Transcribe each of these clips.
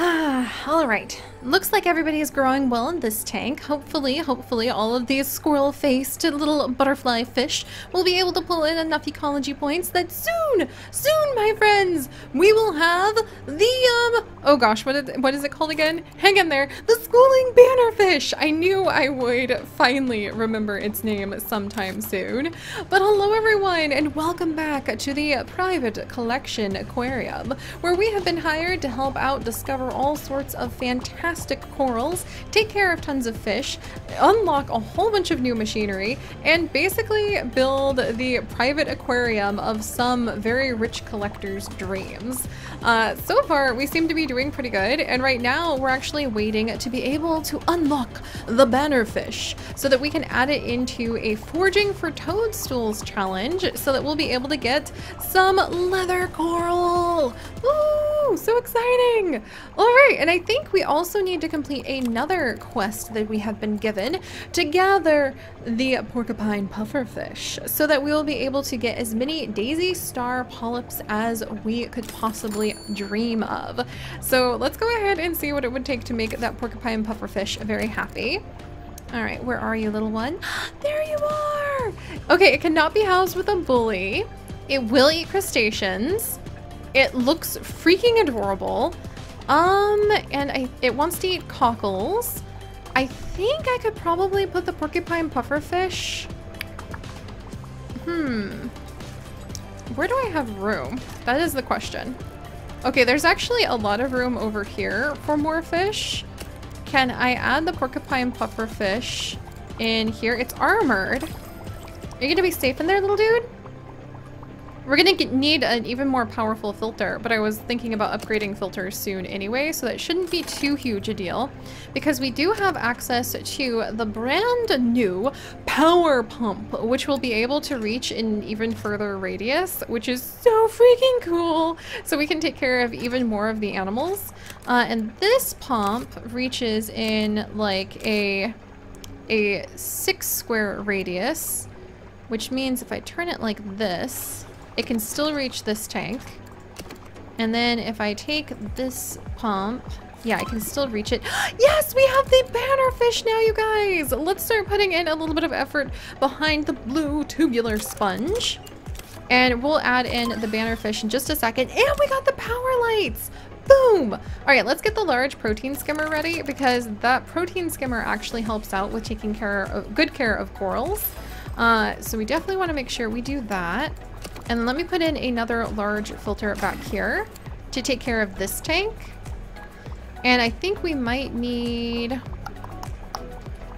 all right. Looks like everybody is growing well in this tank. Hopefully, hopefully all of these squirrel-faced little butterfly fish will be able to pull in enough ecology points that soon, soon, my friends, we will have the, um, oh gosh, what is, what is it called again? Hang in there. The schooling bannerfish. I knew I would finally remember its name sometime soon. But hello everyone and welcome back to the private collection aquarium where we have been hired to help out discover all sorts of fantastic corals, take care of tons of fish, unlock a whole bunch of new machinery, and basically build the private aquarium of some very rich collector's dreams. Uh, so far, we seem to be doing pretty good, and right now we're actually waiting to be able to unlock the bannerfish so that we can add it into a forging for toadstools challenge so that we'll be able to get some leather coral. So exciting! All right, and I think we also need to complete another quest that we have been given to gather the porcupine pufferfish so that we will be able to get as many daisy star polyps as we could possibly dream of. So let's go ahead and see what it would take to make that porcupine pufferfish very happy. All right, where are you, little one? there you are! Okay, it cannot be housed with a bully. It will eat crustaceans. It looks freaking adorable. Um, and I, it wants to eat cockles. I think I could probably put the porcupine pufferfish. Hmm. Where do I have room? That is the question. Okay, there's actually a lot of room over here for more fish. Can I add the porcupine pufferfish in here? It's armored. Are you gonna be safe in there, little dude? We're gonna get, need an even more powerful filter, but I was thinking about upgrading filters soon anyway, so that shouldn't be too huge a deal. Because we do have access to the brand new power pump, which will be able to reach in even further radius, which is so freaking cool. So we can take care of even more of the animals. Uh, and this pump reaches in like a, a six square radius, which means if I turn it like this, it can still reach this tank. And then if I take this pump, yeah, I can still reach it. yes, we have the bannerfish now, you guys. Let's start putting in a little bit of effort behind the blue tubular sponge. And we'll add in the bannerfish in just a second. And we got the power lights. Boom! All right, let's get the large protein skimmer ready because that protein skimmer actually helps out with taking care of good care of corals. Uh, so we definitely want to make sure we do that. And let me put in another large filter back here to take care of this tank. And I think we might need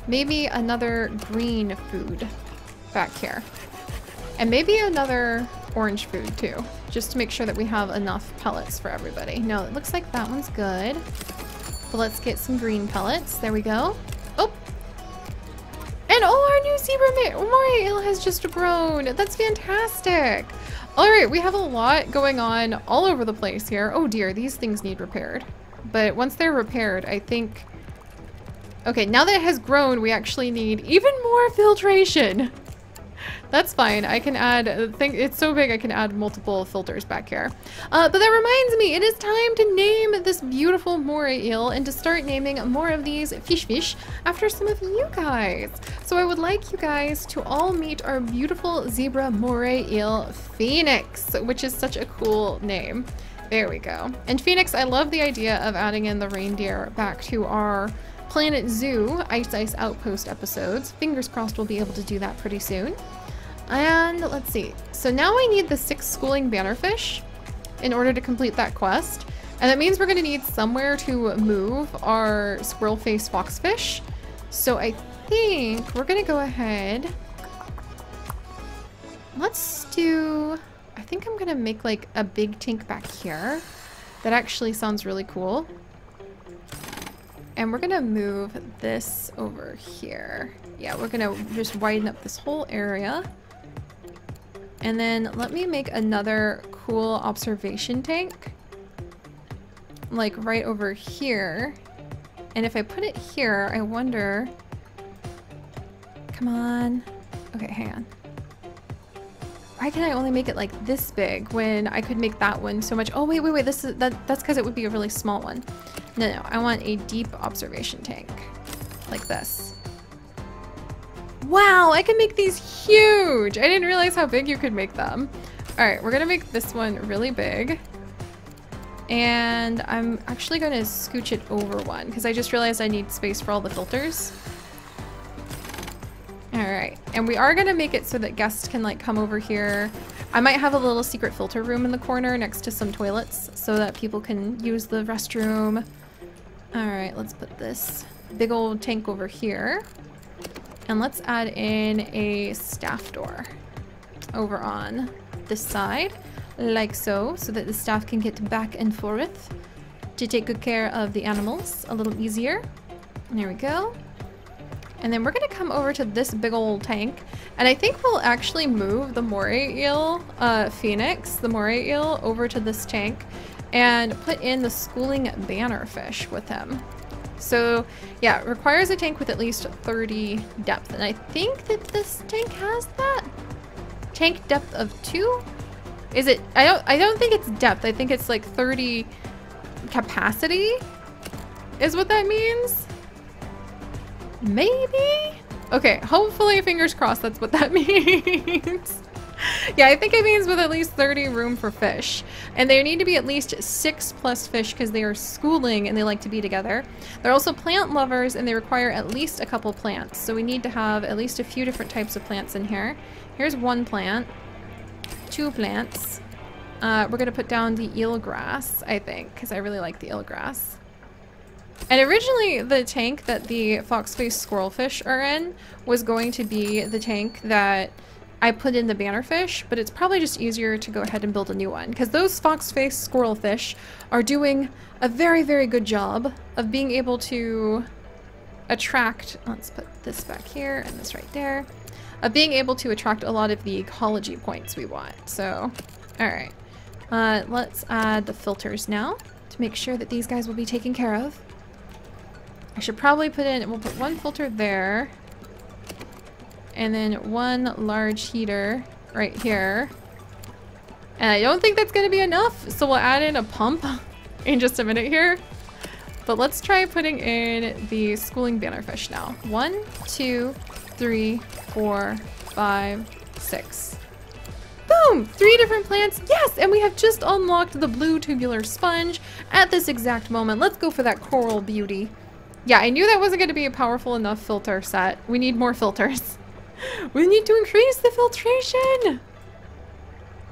maybe another green food back here. And maybe another orange food too, just to make sure that we have enough pellets for everybody. No, it looks like that one's good. But let's get some green pellets. There we go. Oh! Our new zebra moray has just grown. That's fantastic. All right, we have a lot going on all over the place here. Oh dear, these things need repaired. But once they're repaired, I think... Okay, now that it has grown, we actually need even more filtration. That's fine. I can add, uh, think it's so big I can add multiple filters back here. Uh, but that reminds me, it is time to name this beautiful moray eel and to start naming more of these fish fish after some of you guys. So I would like you guys to all meet our beautiful zebra moray eel Phoenix, which is such a cool name. There we go. And Phoenix, I love the idea of adding in the reindeer back to our Planet Zoo Ice Ice Outpost episodes. Fingers crossed we'll be able to do that pretty soon. And let's see. So now I need the six schooling bannerfish in order to complete that quest. And that means we're going to need somewhere to move our squirrel face foxfish. So I think we're going to go ahead. Let's do... I think I'm going to make like a big tank back here. That actually sounds really cool. And we're going to move this over here. Yeah, we're going to just widen up this whole area. And then let me make another cool observation tank. Like right over here. And if I put it here, I wonder... Come on. Okay, hang on. Why can I only make it like this big when I could make that one so much? Oh, wait, wait, wait. This is that. That's because it would be a really small one. No, no, I want a deep observation tank. Like this. Wow, I can make these huge! I didn't realize how big you could make them. Alright, we're gonna make this one really big. And I'm actually gonna scooch it over one because I just realized I need space for all the filters. Alright, and we are gonna make it so that guests can like come over here. I might have a little secret filter room in the corner next to some toilets so that people can use the restroom. Alright, let's put this big old tank over here. And let's add in a staff door over on this side, like so, so that the staff can get back and forth to take good care of the animals a little easier. There we go. And then we're gonna come over to this big old tank. And I think we'll actually move the moray eel, uh, Phoenix, the moray eel, over to this tank and put in the schooling bannerfish with him. So yeah, requires a tank with at least 30 depth. And I think that this tank has that. Tank depth of two? Is it, I don't, I don't think it's depth. I think it's like 30 capacity is what that means. Maybe? Okay, hopefully, fingers crossed, that's what that means. Yeah, I think it means with at least 30 room for fish. And they need to be at least six plus fish because they are schooling and they like to be together. They're also plant lovers and they require at least a couple plants. So we need to have at least a few different types of plants in here. Here's one plant, two plants. Uh, we're gonna put down the eelgrass, I think, because I really like the eelgrass. And originally the tank that the fox-faced squirrelfish are in was going to be the tank that I put in the bannerfish, but it's probably just easier to go ahead and build a new one because those fox-faced squirrelfish are doing a very, very good job of being able to attract, let's put this back here and this right there, of being able to attract a lot of the ecology points we want. So, all right. Uh, let's add the filters now to make sure that these guys will be taken care of. I should probably put in, we'll put one filter there. And then one large heater right here. And I don't think that's going to be enough, so we'll add in a pump in just a minute here. But let's try putting in the schooling bannerfish now. One, two, three, four, five, six. Boom! Three different plants. Yes! And we have just unlocked the blue tubular sponge at this exact moment. Let's go for that coral beauty. Yeah, I knew that wasn't going to be a powerful enough filter set. We need more filters. we need to increase the filtration!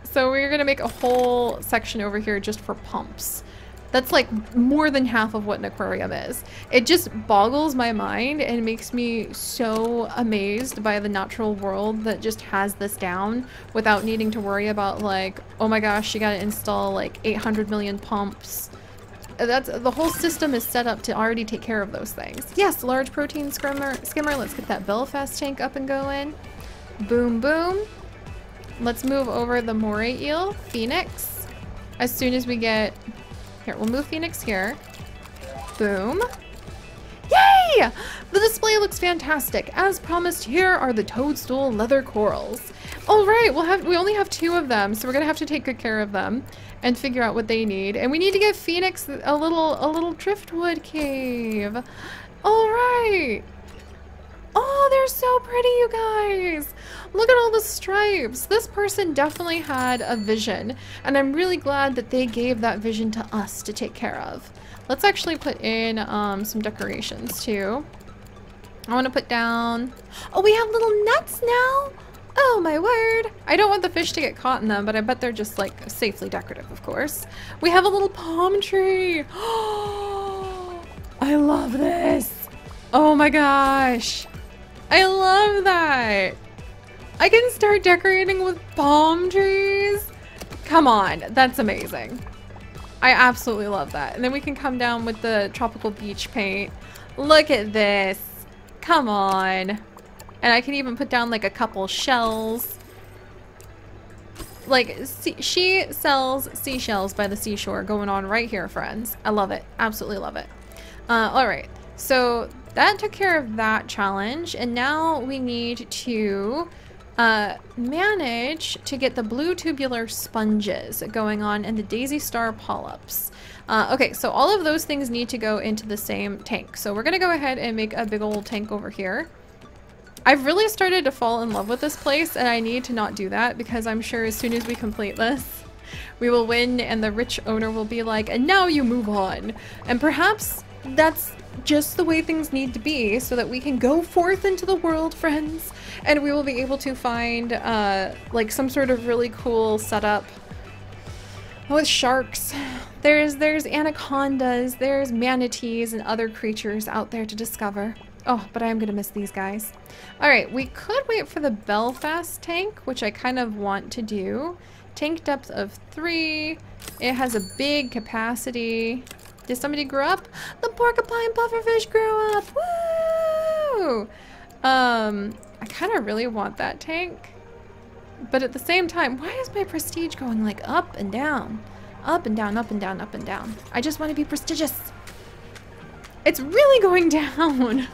So we're to make a whole section over here just for pumps. That's like more than half of what an aquarium is. It just boggles my mind and makes me so amazed by the natural world that just has this down without needing to worry about like, oh my gosh, you gotta install like 800 million pumps. That's the whole system is set up to already take care of those things. Yes, large protein skimmer. Skimmer. Let's get that Belfast tank up and going. Boom, boom. Let's move over the moray eel, Phoenix. As soon as we get here, we'll move Phoenix here. Boom. Yay! The display looks fantastic. As promised, here are the toadstool leather corals. All right, we'll have we only have two of them, so we're gonna have to take good care of them and figure out what they need. And we need to give Phoenix a little a little driftwood cave. All right. Oh, they're so pretty, you guys. Look at all the stripes. This person definitely had a vision, and I'm really glad that they gave that vision to us to take care of. Let's actually put in um, some decorations too. I want to put down... Oh, we have little nuts now? Oh my word. I don't want the fish to get caught in them, but I bet they're just like safely decorative, of course. We have a little palm tree. I love this. Oh my gosh. I love that. I can start decorating with palm trees. Come on, that's amazing. I absolutely love that. And then we can come down with the tropical beach paint. Look at this. Come on. And I can even put down like a couple shells. Like, she sells seashells by the seashore going on right here, friends. I love it. Absolutely love it. Uh, all right. So that took care of that challenge. And now we need to uh, manage to get the blue tubular sponges going on and the daisy star polyps. Uh, okay, so all of those things need to go into the same tank. So we're gonna go ahead and make a big old tank over here. I've really started to fall in love with this place and I need to not do that because I'm sure as soon as we complete this, we will win and the rich owner will be like, and now you move on. And perhaps that's just the way things need to be so that we can go forth into the world, friends, and we will be able to find uh, like some sort of really cool setup with sharks. There's there's anacondas, there's manatees and other creatures out there to discover. Oh, but I am gonna miss these guys. All right, we could wait for the Belfast tank, which I kind of want to do. Tank depth of three. It has a big capacity. Did somebody grow up? The porcupine pufferfish grew up! Woo! Um, I kind of really want that tank. But at the same time, why is my prestige going like up and down? Up and down, up and down, up and down. I just want to be prestigious. It's really going down.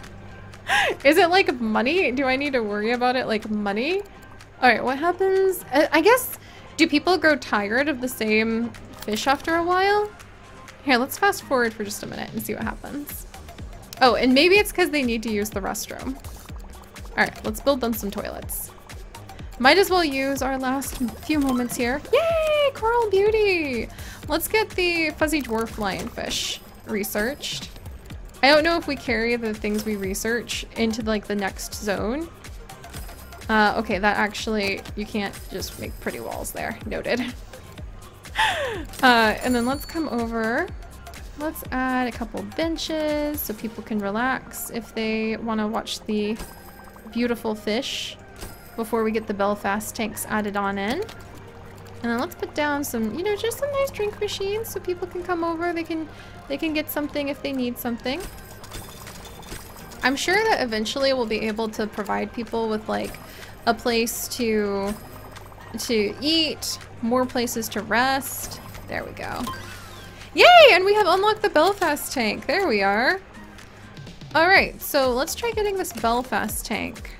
is it like money? Do I need to worry about it like money? All right, what happens? Uh, I guess, do people grow tired of the same fish after a while? Here, let's fast forward for just a minute and see what happens. Oh, and maybe it's because they need to use the restroom. All right, let's build them some toilets. Might as well use our last few moments here. Yay, coral beauty! Let's get the fuzzy dwarf lionfish researched. I don't know if we carry the things we research into like the next zone. Uh, okay, that actually, you can't just make pretty walls there. Noted. Uh, and then let's come over. Let's add a couple benches so people can relax if they want to watch the beautiful fish before we get the Belfast tanks added on in. And then let's put down some, you know, just some nice drink machines so people can come over. They can, they can get something if they need something. I'm sure that eventually we'll be able to provide people with like a place to to eat, more places to rest. There we go. Yay! And we have unlocked the Belfast tank. There we are. Alright, so let's try getting this Belfast tank.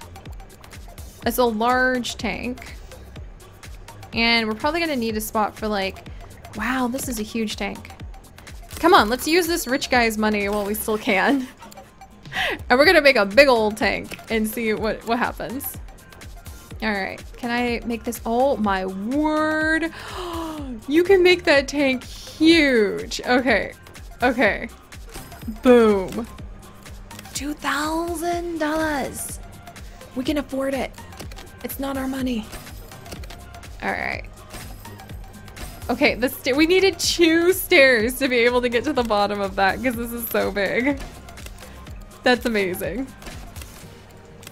It's a large tank. And we're probably to need a spot for like... Wow, this is a huge tank. Come on, let's use this rich guy's money while we still can. and we're to make a big old tank and see what, what happens. Alright, can I make this? Oh my word! You can make that tank huge! Okay, okay. Boom. $2,000! We can afford it. It's not our money. Alright. Okay, the we needed two stairs to be able to get to the bottom of that because this is so big. That's amazing.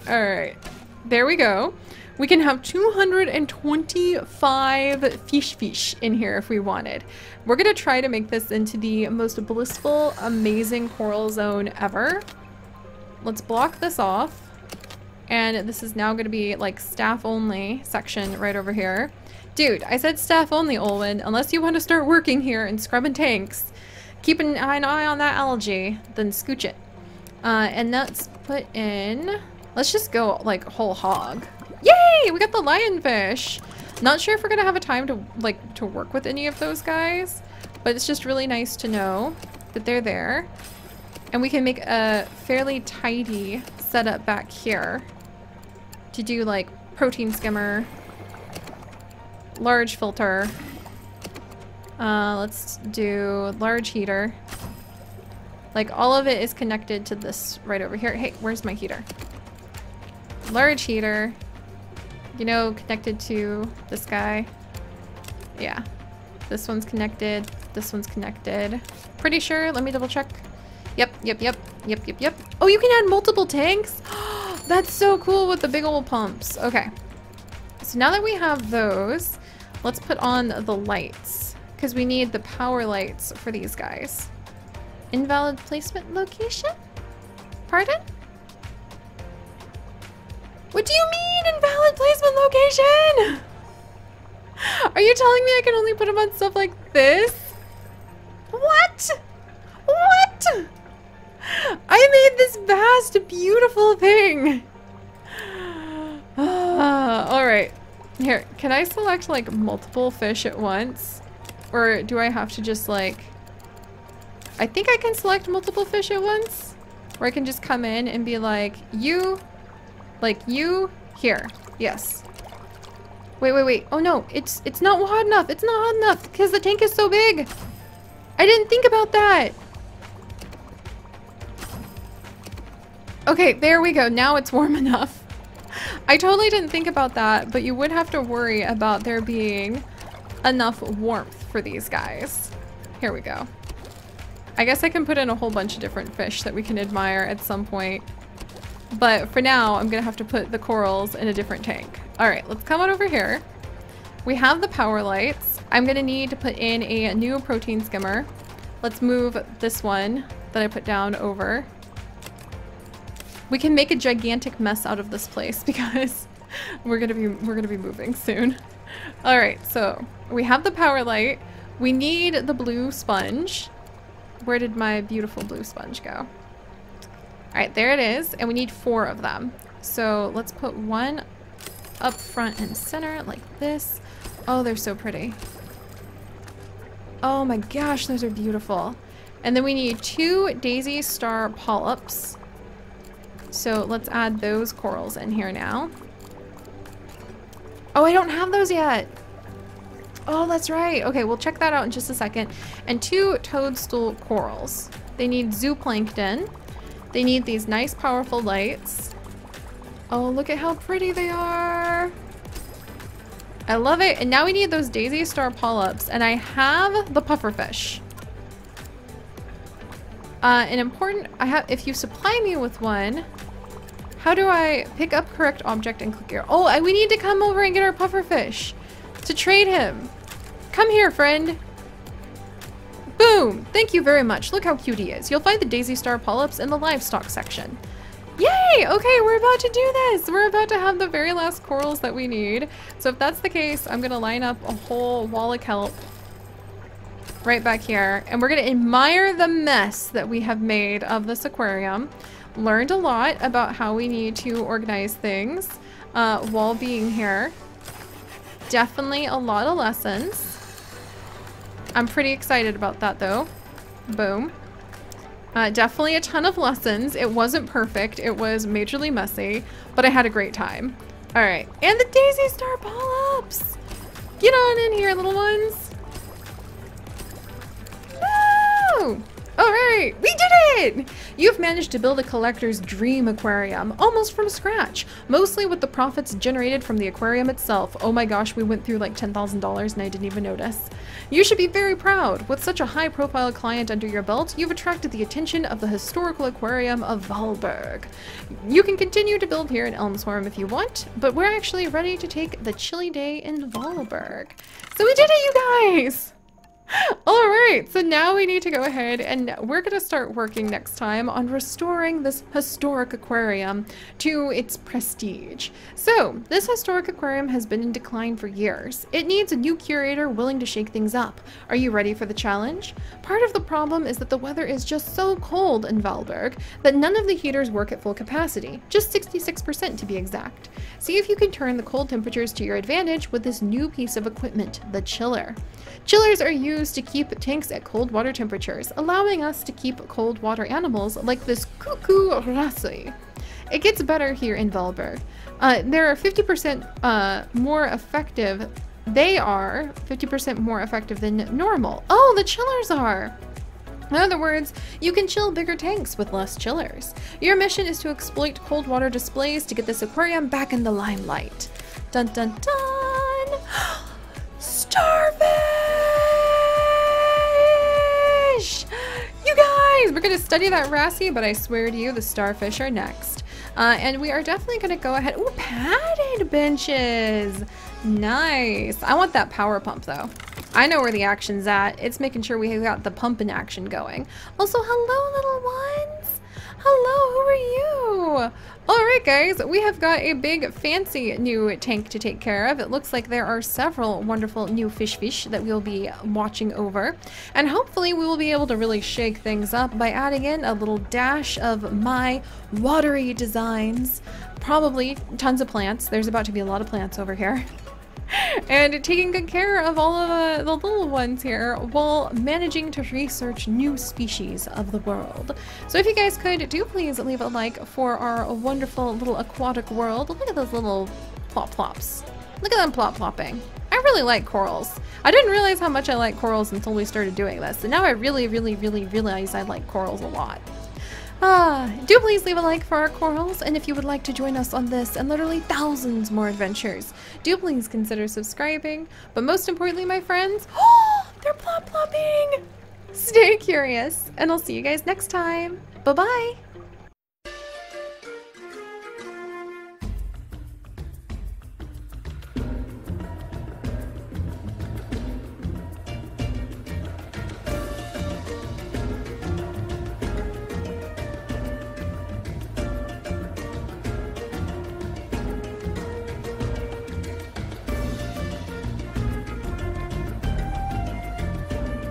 Alright. There we go. We can have 225 fish fish in here if we wanted. We're gonna try to make this into the most blissful, amazing coral zone ever. Let's block this off. And this is now gonna be like staff only section right over here. Dude, I said staff only, Olwen. Unless you want to start working here and scrubbing tanks, keep an eye on that algae, then scooch it. Uh, and let's put in, let's just go like whole hog. Yay! We got the lionfish. Not sure if we're gonna have a time to like to work with any of those guys, but it's just really nice to know that they're there. And we can make a fairly tidy setup back here to do like protein skimmer, large filter. Uh, let's do large heater. Like all of it is connected to this right over here. Hey, where's my heater? Large heater. You know, connected to this guy. Yeah. This one's connected. This one's connected. Pretty sure. Let me double check. Yep, yep, yep, yep, yep, yep. Oh, you can add multiple tanks? That's so cool with the big old pumps. Okay. So now that we have those, let's put on the lights because we need the power lights for these guys. Invalid placement location? Pardon? What do you mean invalid placement location? Are you telling me I can only put them on stuff like this? What? What? I made this vast, beautiful thing. Uh, all right. Here, can I select like multiple fish at once? Or do I have to just like... I think I can select multiple fish at once. Or I can just come in and be like, you, like you, here. Yes. Wait, wait, wait. Oh no, it's it's not hot enough. It's not hot enough because the tank is so big. I didn't think about that. Okay, there we go. Now it's warm enough. I totally didn't think about that, but you would have to worry about there being enough warmth for these guys. Here we go. I guess I can put in a whole bunch of different fish that we can admire at some point. But for now, I'm gonna have to put the corals in a different tank. All right, let's come on over here. We have the power lights. I'm gonna need to put in a new protein skimmer. Let's move this one that I put down over. We can make a gigantic mess out of this place because we're gonna be we're gonna be moving soon. All right, so we have the power light. We need the blue sponge. Where did my beautiful blue sponge go? All right, there it is. And we need four of them. So let's put one up front and center like this. Oh, they're so pretty. Oh my gosh, those are beautiful. And then we need two daisy star polyps. So let's add those corals in here now. Oh, I don't have those yet. Oh, that's right. Okay, we'll check that out in just a second. And two toadstool corals. They need zooplankton. They need these nice powerful lights. Oh, look at how pretty they are. I love it. And now we need those daisy star polyps. And I have the pufferfish. Uh, an important, I have, if you supply me with one, how do I pick up correct object and click here? Oh, I, we need to come over and get our pufferfish to trade him. Come here, friend. Boom! Thank you very much. Look how cute he is. You'll find the Daisy Star polyps in the livestock section. Yay! Okay, we're about to do this. We're about to have the very last corals that we need. So if that's the case, I'm gonna line up a whole wall of kelp right back here. And we're gonna admire the mess that we have made of this aquarium learned a lot about how we need to organize things uh, while being here. Definitely a lot of lessons. I'm pretty excited about that though. Boom. Uh, definitely a ton of lessons. It wasn't perfect. It was majorly messy, but I had a great time. All right, and the Daisy Star polyps. Get on in here, little ones. Managed to build a collector's dream aquarium, almost from scratch, mostly with the profits generated from the aquarium itself. Oh my gosh, we went through like $10,000 and I didn't even notice. You should be very proud. With such a high-profile client under your belt, you've attracted the attention of the historical aquarium of Valberg. You can continue to build here in Elmshorn if you want, but we're actually ready to take the chilly day in Valberg. So we did it, you guys! All right, so now we need to go ahead and we're going to start working next time on restoring this historic aquarium to its prestige. So this historic aquarium has been in decline for years. It needs a new curator willing to shake things up. Are you ready for the challenge? Part of the problem is that the weather is just so cold in Valberg that none of the heaters work at full capacity, just 66% to be exact. See if you can turn the cold temperatures to your advantage with this new piece of equipment, the chiller. Chillers are used to keep tanks at cold water temperatures, allowing us to keep cold water animals like this cuckoo rasui. It gets better here in Valberg. Uh, they're 50% uh, more effective. They are 50% more effective than normal. Oh, the chillers are! In other words, you can chill bigger tanks with less chillers. Your mission is to exploit cold water displays to get this aquarium back in the limelight. Dun dun dun! Study that Wrasse, but I swear to you, the starfish are next. Uh, and we are definitely gonna go ahead. Ooh, padded benches. Nice. I want that power pump though. I know where the action's at. It's making sure we got the pumping action going. Also, hello little ones. Hello, who are you? Alright guys, we have got a big fancy new tank to take care of. It looks like there are several wonderful new fish fish that we'll be watching over. And hopefully we will be able to really shake things up by adding in a little dash of my watery designs. Probably tons of plants. There's about to be a lot of plants over here. and taking good care of all of the, the, little ones here while managing to research new species of the world. So if you guys could, do please leave a like for our wonderful little aquatic world. Look at those little plop plops. Look at them plop plopping. I really like corals. I didn't realize how much I like corals until we started doing this, and now I really, really, really realize I like corals a lot. Ah, do please leave a like for our corals, and if you would like to join us on this and literally thousands more adventures, do please consider subscribing. But most importantly, my friends, oh, they're plop plopping! Stay curious, and I'll see you guys next time. Bye-bye!